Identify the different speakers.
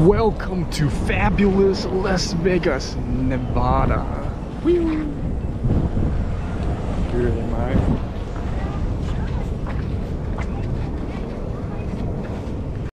Speaker 1: Welcome to fabulous Las Vegas, Nevada. Whee! Here am I?